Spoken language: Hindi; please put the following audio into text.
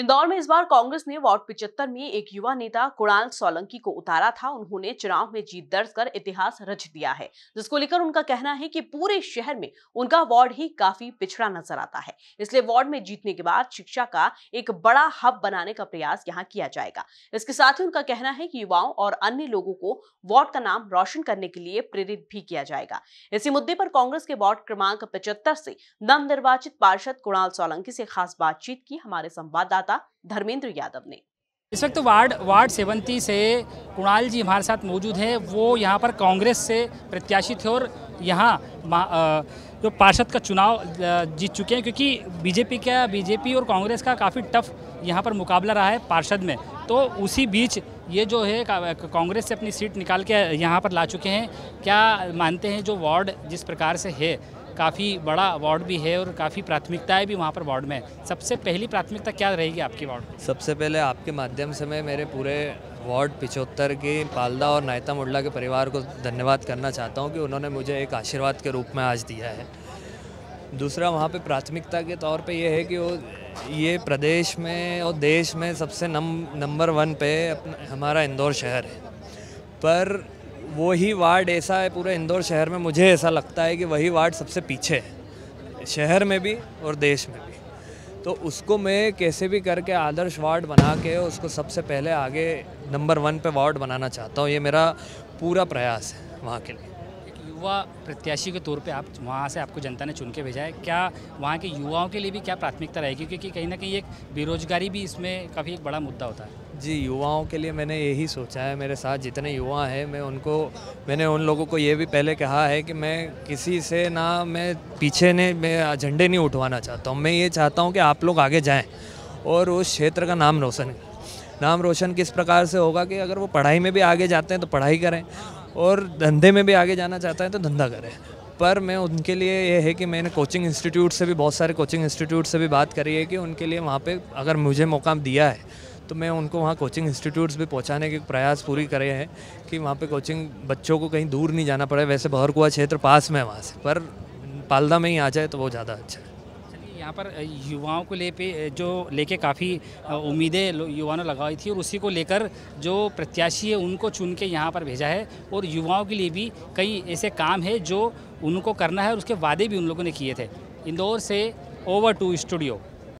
इंदौर में इस बार कांग्रेस ने वार्ड पिचहत्तर में एक युवा नेता कुणाल सोलंकी को उतारा था। उन्होंने चुनाव में जीत दर्ज कर इतिहास रच दिया है, जिसको लेकर उनका कहना है कि पूरे शहर में उनका वार्ड ही काफ़ी पिछड़ा नज़र आता है। इसलिए वार्ड में जीतने के बाद शिक्षा का एक बड़ा हब बनाने का प्रयास यहाँ किया जाएगा। इसके साथ ही उनका कहना है कि युवाओं और अन्य लोगों को वार्ड का नाम रोशन करने के लिए प्रेरित भी किया जाएगा। इसी मुद्दे पर कांग्रेस के वार्ड क्रमांक पचहत्तर से नवनिर्वाचित पार्षद कुणाल सोलंकी से खास बातचीत की हमारे संवाददाता धर्मेंद्र यादव ने। इस वक्त वार्ड वार्ड सेवंती से कुणाल जी हमारे साथ मौजूद हैं। वो यहाँ पर कांग्रेस से प्रत्याशी थे और यहाँ जो पार्षद का चुनाव जीत चुके हैं क्योंकि बीजेपी का बीजेपी और कांग्रेस का काफ़ी टफ यहाँ पर मुकाबला रहा है पार्षद में। तो उसी बीच ये जो है कांग्रेस से अपनी सीट निकाल के यहाँ पर ला चुके हैं। क्या मानते हैं जो वार्ड जिस प्रकार से है? काफ़ी बड़ा वार्ड भी है और काफ़ी प्राथमिकताएँ भी वहाँ पर वार्ड में है। सबसे पहली प्राथमिकता क्या रहेगी आपकी वार्ड सबसे पहले आपके माध्यम से मैं मेरे पूरे वार्ड पिछहत्तर के पालदा और नायता मुडला के परिवार को धन्यवाद करना चाहता हूँ कि उन्होंने मुझे एक आशीर्वाद के रूप में आज दिया है। दूसरा, वहाँ पे प्राथमिकता के तौर पे ये है कि वो, ये प्रदेश में और देश में सबसे नम नंबर वन पे हमारा इंदौर शहर है। पर वही वार्ड ऐसा है पूरे इंदौर शहर में, मुझे ऐसा लगता है कि वही वार्ड सबसे पीछे है, शहर में भी और देश में भी। तो उसको मैं कैसे भी करके आदर्श वार्ड बना के उसको सबसे पहले आगे नंबर वन पे वार्ड बनाना चाहता हूँ, ये मेरा पूरा प्रयास है वहाँ के लिए। एक युवा प्रत्याशी के तौर पे आप वहाँ से आपको जनता ने चुन के भेजा है, क्या वहाँ के युवाओं के लिए भी क्या प्राथमिकता रहेगी? क्योंकि कहीं ना कहीं एक बेरोजगारी भी इसमें काफ़ी एक बड़ा मुद्दा होता है। जी, युवाओं के लिए मैंने यही सोचा है, मेरे साथ जितने युवा हैं, मैं उनको, मैंने उन लोगों को ये भी पहले कहा है कि मैं किसी से ना, मैं पीछे ने, मैं झंडे नहीं उठवाना चाहता हूँ। मैं ये चाहता हूँ कि आप लोग आगे जाएँ और उस क्षेत्र का नाम रोशन नाम रोशन किस प्रकार से होगा कि अगर वो पढ़ाई में भी आगे जाते हैं तो पढ़ाई करें और धंधे में भी आगे जाना चाहता है तो धंधा करें। पर मैं उनके लिए ये है कि मैंने कोचिंग इंस्टीट्यूट से भी, बहुत सारे कोचिंग इंस्टीट्यूट से भी बात करी है कि उनके लिए वहाँ पे अगर मुझे मौका दिया है तो मैं उनको वहाँ कोचिंग इंस्टीट्यूट्स भी पहुँचाने के प्रयास पूरी करे हैं कि वहाँ पे कोचिंग बच्चों को कहीं दूर नहीं जाना पड़े। वैसे बहरकुआ क्षेत्र पास में है वहाँ से, पर पालदा में ही आ जाए तो वो ज़्यादा अच्छा है। यहाँ पर युवाओं को ले पे जो लेके काफ़ी उम्मीदें युवाओं ने लगाई थी और उसी को लेकर जो प्रत्याशी है उनको चुन के यहाँ पर भेजा है और युवाओं के लिए भी कई ऐसे काम है जो उनको करना है और उसके वादे भी उन लोगों ने किए थे। इंदौर से ओवर टू स्टूडियो।